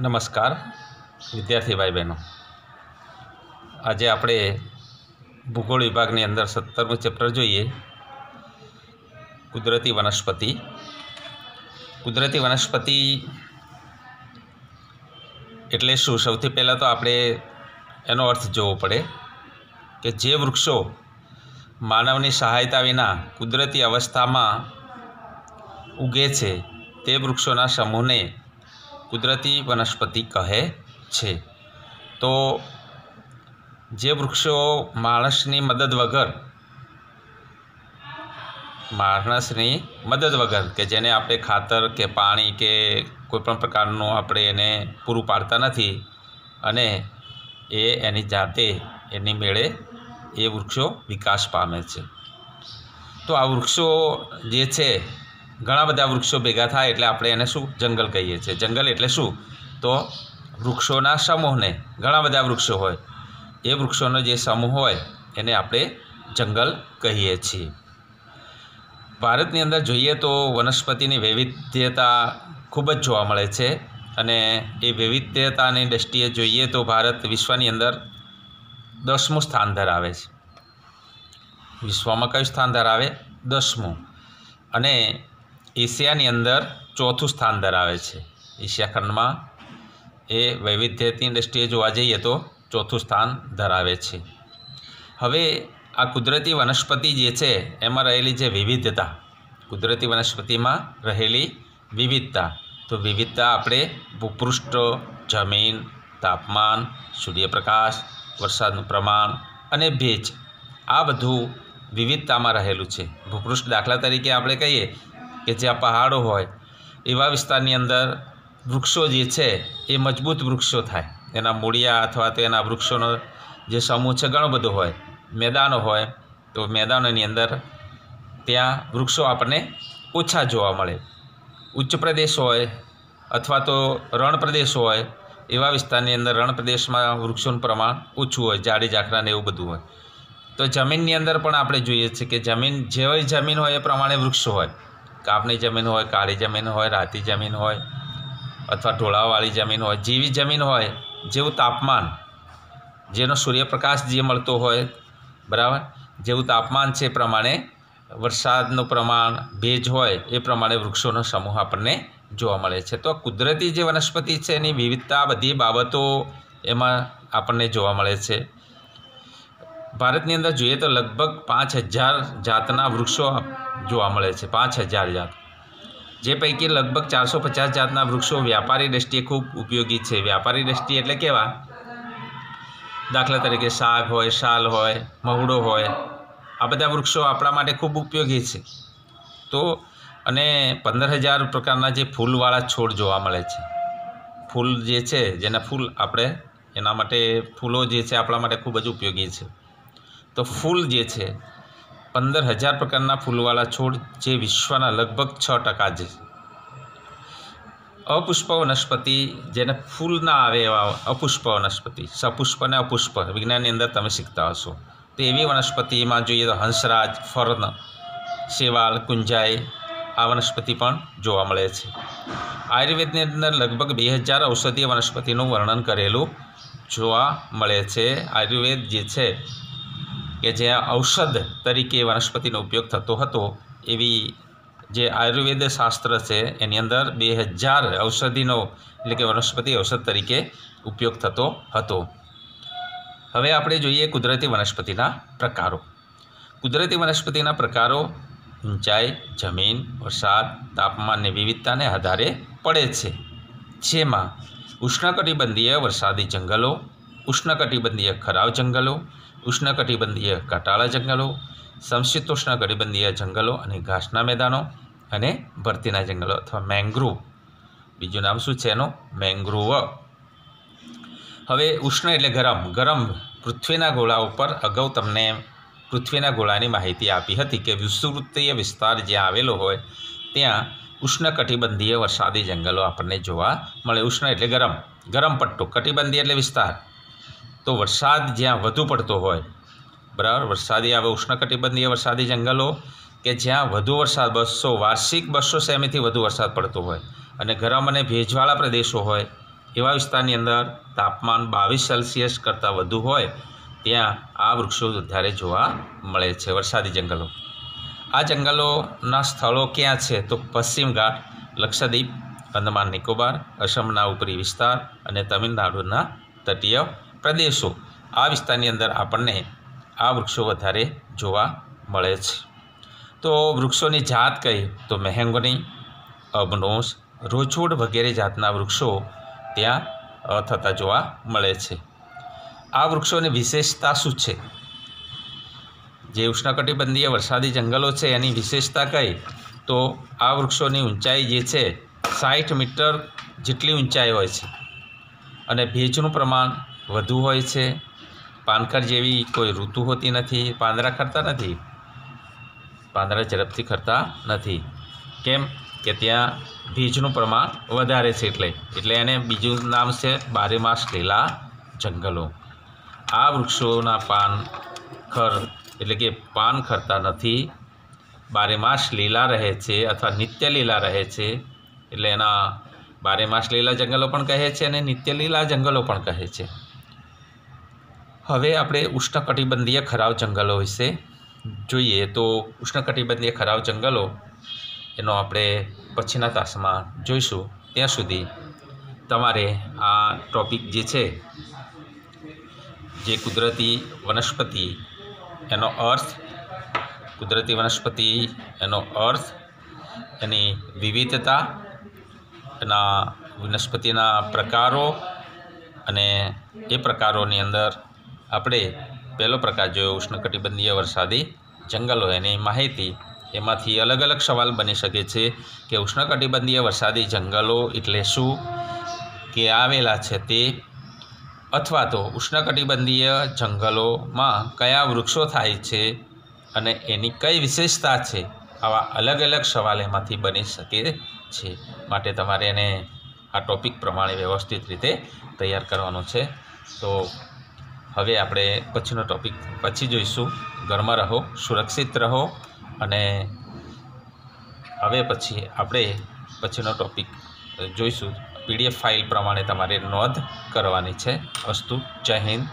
નમસ્કાર, વિદ્યાર્થી ભાઈ બહેનો આજે આપણે ભૂગોળ વિભાગની અંદર સત્તરમું ચેપ્ટર જોઈએ. કુદરતી વનસ્પતિ. કુદરતી વનસ્પતિ એટલે શું? સૌથી પહેલાં તો આપણે એનો અર્થ જોવો પડે કે જે વૃક્ષો માનવની સહાયતા વિના કુદરતી અવસ્થામાં ઉગે છે, તે વૃક્ષોના સમૂહને કુદરતી વનસ્પતિ કહે છે. તો જે વૃક્ષો માણસની મદદ વગર માણસની મદદ વગર કે જેને આપણે ખાતર કે પાણી કે કોઈપણ પ્રકારનું આપણે એને પૂરું પાડતા નથી અને એ એની જાતે એની મેળે એ વૃક્ષો વિકાસ પામે છે. તો આ વૃક્ષો જે છે ઘણા બધા વૃક્ષો ભેગા થાય એટલે આપણે એને શું જંગલ કહીએ છીએ? જંગલ એટલે શું? તો વૃક્ષોના સમૂહને ઘણા બધા વૃક્ષો હોય. એ વૃક્ષોનો જે સમૂહ હોય એને આપણે જંગલ કહીએ છીએ. ભારતની અંદર જોઈએ તો વનસ્પતિની વૈવિધ્યતા ખૂબ જ જોવા મળે છે અને એ વૈવિધ્યતાની દૃષ્ટિએ જોઈએ તો ભારત વિશ્વની અંદર દસમું સ્થાન ધરાવે છે. વિશ્વમાં કયું સ્થાન ધરાવે? દસમું. અને એશિયાની અંદર ચોથું સ્થાન ધરાવે છે. એશિયા ખંડમાં એ વૈવિધ્યની દ્રષ્ટિએ જોવા જઈએ તો ચોથું સ્થાન ધરાવે છે. હવે આ કુદરતી વનસ્પતિ જે છે, એમાં રહેલી જે વિવિધતા, કુદરતી વનસ્પતિમાં રહેલી વિવિધતા, તો વિવિધતા આપણે ભૂપૃષ્ઠ, જમીન, તાપમાન, સૂર્યપ્રકાશ, વરસાદનું પ્રમાણ અને ભેજ, આ બધું વિવિધતામાં રહેલું છે. ભૂપૃષ્ઠ દાખલા તરીકે આપણે કહીએ કે જ્યાં પહાડો હોય, એવા વિસ્તારની અંદર વૃક્ષો જે છે, એ મજબૂત વૃક્ષો થાય. એના મૂળિયા અથવા તો એના વૃક્ષોનો જે સમૂહ છે, ઘણો બધો હોય. મેદાનો હોય, તો મેદાનોની અંદર ત્યાં વૃક્ષો આપણને ઓછા જોવા મળે. ઉચ્ચ પ્રદેશ હોય અથવા તો રણ પ્રદેશ હોય, એવા વિસ્તારની અંદર રણ પ્રદેશમાં વૃક્ષોનું પ્રમાણ ઓછું હોય, જાડી ઝાખરાને એવું બધું હોય. તો જમીનની અંદર પણ આપણે જોઈએ છીએ કે જમીન, જેવી જમીન હોય એ પ્રમાણે વૃક્ષો હોય. કાપની જમીન હોય, કાળી જમીન હોય, રાતી જમીન હોય, અથવા ઢોળાવાળી જમીન હોય, જેવી જમીન હોય, જેવું તાપમાન, જેનો સૂર્યપ્રકાશ જે મળતો હોય, બરાબર? જેવું તાપમાન છે પ્રમાણે વરસાદનું પ્રમાણ, ભેજ હોય, એ પ્રમાણે વૃક્ષોનો સમૂહ આપણને જોવા મળે છે. તો કુદરતી જે વનસ્પતિ છે એની વિવિધતા બધી બાબતો એમાં આપણને જોવા મળે છે. ભારતની અંદર જોઈએ તો લગભગ પાંચ હજાર જાતના વૃક્ષો જોવા મળે છે, પાંચ હજાર જાત. જે પૈકી લગભગ ચારસો પચાસ જાતના વૃક્ષો વ્યાપારી દ્રષ્ટિએ ખૂબ ઉપયોગી છે. વ્યાપારી દ્રષ્ટિ એટલે કેવા? દાખલા તરીકે શાક હોય, શાલ હોય, મહુડો હોય, આ બધા વૃક્ષો આપણા માટે ખૂબ ઉપયોગી છે. તો અને પંદર હજાર પ્રકારના જે ફૂલવાળા છોડ જોવા મળે છે. ફૂલ જે છે, જેના ફૂલ આપણે એના માટે, ફૂલો જે છે આપણા માટે ખૂબ જ ઉપયોગી છે. તો ફૂલ જે છે, પંદર હજાર પ્રકારના ફૂલવાળા છોડ જે વિશ્વના લગભગ છ ટકા છે. અપુષ્પ વનસ્પતિ જેને ફૂલ ના આવે એવા અપુષ્પ વનસ્પતિ, સપુષ્પ અને અપુષ્પ વિજ્ઞાનની અંદર તમે શીખતા હશો. તો એવી વનસ્પતિમાં જોઈએ તો હંસરાજ, ફર્ન, શેવાલ, કુંજાઈ આ વનસ્પતિ પણ જોવા મળે છે. આયુર્વેદની અંદર લગભગ બે હજાર ઔષધીય વનસ્પતિનું વર્ણન કરેલું જોવા મળે છે. આયુર્વેદ જે છે કે જ્યાં ઔષધ તરીકે વનસ્પતિનો ઉપયોગ થતો હતો, એવી જે આયુર્વેદ શાસ્ત્ર છે, એની અંદર બે હજાર ઔષધિનો એટલે કે વનસ્પતિ ઔષધ તરીકે ઉપયોગ થતો હતો. હવે આપણે જોઈએ કુદરતી વનસ્પતિના પ્રકારો. કુદરતી વનસ્પતિના પ્રકારો ઊંચાઈ, જમીન, વરસાદ તાપમાનની વિવિધતાને આધારે પડે છે. જેમાં ઉષ્ણકટિબંધીય વરસાદી જંગલો, ઉષ્ણકટિબંધીય ખરાવ જંગલો ઉષ્ણકટિબંધીય કાંટાળા જંગલો સમશીતોષ્ણ કટિબંધીય જંગલો અને ઘાસના મેદાનો અને ભરતીના જંગલો અથવા મેંગ્રુવ. બીજું નામ શું છે એનું? મેંગ્રુવ. હવે ઉષ્ણ એટલે ગરમ. ગરમ પૃથ્વીના ગોળા ઉપર અગાઉ તમને પૃથ્વીના ગોળાની માહિતી આપી હતી કે વિષુવૃત્તીય વિસ્તાર જ્યાં આવેલો હોય, ત્યાં ઉષ્ણકટિબંધીય વરસાદી જંગલો આપણને જોવા મળે. ઉષ્ણ એટલે ગરમ. ગરમ પટ્ટો. કટિબંધીય એટલે વિસ્તાર. તો વરસાદ જ્યાં વધુ પડતો હોય, બરાબર? વરસાદી આવે, ઉષ્ણકટિબંધીય વરસાદી જંગલો કે જ્યાં વધુ વરસાદ, બસો, વાર્ષિક બસો સેમીથી વધુ વરસાદ પડતો હોય અને ગરમ અને ભેજવાળા પ્રદેશો હોય, એવા વિસ્તારની અંદર તાપમાન બાવીસ સેલ્સિયસ કરતાં વધુ હોય, ત્યાં આ વૃક્ષો વધારે જોવા મળે છે વરસાદી જંગલો. આ જંગલોના સ્થળો ક્યાં છે? તો પશ્ચિમ ઘાટ, લક્ષદ્વીપ, અંદમાન નિકોબાર, અસમના ઉપરી વિસ્તાર અને તમિલનાડુના તટીય પ્રદેશો આ વિસ્તારની અંદર આપણને આ વૃક્ષો વધારે જોવા મળે છે. તો વૃક્ષોની જાત કહી તો મહેંગોની, અબનોસ, રોછોડ વગેરે જાતના વૃક્ષો ત્યાં થતા જોવા મળે છે. આ વૃક્ષોની વિશેષતા શું છે? જે ઉષ્ણકટિબંધીય વરસાદી જંગલો છે એની વિશેષતા કઈ તો આ વૃક્ષોની ઊંચાઈ જે છે સાઠ મીટર જેટલી ઊંચાઈ હોય છે. અને ભેજનું પ્રમાણ વધુ હોય છે? પાનખર જેવી કોઈ ઋતુ હોતી નથી? પાંદડા ખરતા નથી? પાંદરા ઝડપથી ખરતા નથી. કેમ કે ત્યાં ભેજનું પ્રમાણ વધારે છે એટલે. એટલે એને બીજું નામ છે બારેમાસ લીલા જંગલો. આ વૃક્ષોના પાન ખર એટલે કે પાન ખરતા નથી. બારેમાસ લીલા રહે છે અથવા નિત્ય લીલા રહે છે એટલે એના બારેમાસ લીલા જંગલો પણ કહે છે અને નિત્ય લીલા જંગલો પણ કહે છે. હવે આપણે ઉષ્ણકટિબંધીય ખરાવ જંગલો વિશે જોઈએ તો ઉષ્ણકટિબંધીય ખરાવ જંગલો એનો આપણે પછીના તાસમાં જોઈશું. ત્યાં સુધી તમારે આ ટોપિક જે છે, જે કુદરતી વનસ્પતિ એનો અર્થ, કુદરતી વનસ્પતિ એનો અર્થ, એની વિવિધતા, એના વનસ્પતિના પ્રકારો અને એ પ્રકારોની અંદર આપણે પહેલો પ્રકાર જોયો, ઉષ્ણકટિબંધીય વરસાદી જંગલો. એની માહિતી એમાંથી અલગ અલગ સવાલ બની શકે છે કે ઉષ્ણકટિબંધીય વરસાદી જંગલો એટલે શું? કે આવેલા છે તે? અથવા તો ઉષ્ણકટિબંધીય જંગલોમાં કયા વૃક્ષો થાય છે અને એની કઈ વિશેષતા છે? આવા અલગ અલગ સવાલ એમાંથી બની શકે છે. માટે તમારે એને આ ટોપિક પ્રમાણે વ્યવસ્થિત રીતે તૈયાર કરવાનો છે. તો હવે આપણે પછીનો ટૉપિક પછી જોઈશું. ઘરમાં રહો, સુરક્ષિત રહો અને હવે પછી આપણે પછીનો ટોપિક જોઈશું. પીડીએફ ફાઇલ પ્રમાણે તમારે નોંધ કરવાની છે. અસ્તુ જય હિન્દ.